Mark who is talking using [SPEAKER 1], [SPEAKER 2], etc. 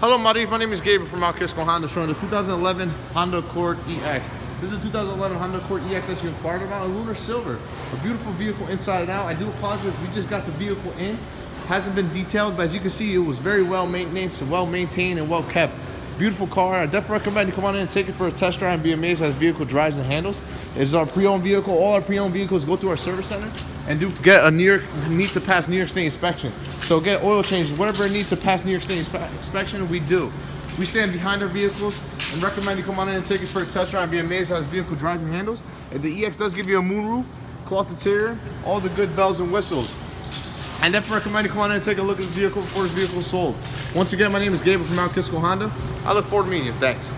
[SPEAKER 1] Hello, Maarif. My name is Gabriel from Mount Honda, showing the 2011 Honda Accord EX. This is a 2011 Honda Accord EX that you inquired about, a lunar silver. A beautiful vehicle inside and out. I do apologize, we just got the vehicle in. Hasn't been detailed, but as you can see, it was very well maintained, well maintained and well kept. Beautiful car. I definitely recommend you come on in and take it for a test drive and be amazed how this vehicle drives and handles. It's our pre-owned vehicle. All our pre-owned vehicles go through our service center and do get a New York need to pass New York State inspection. So get oil changes, whatever it needs to pass New York State inspection, we do. We stand behind our vehicles and recommend you come on in and take it for a test drive and be amazed how this vehicle drives and handles. And the EX does give you a moonroof, cloth interior, all the good bells and whistles. I definitely recommend you come on in and take a look at the vehicle before this vehicle is sold. Once again, my name is Gabriel from Mount Kisco Honda. I look forward to meeting you. Thanks.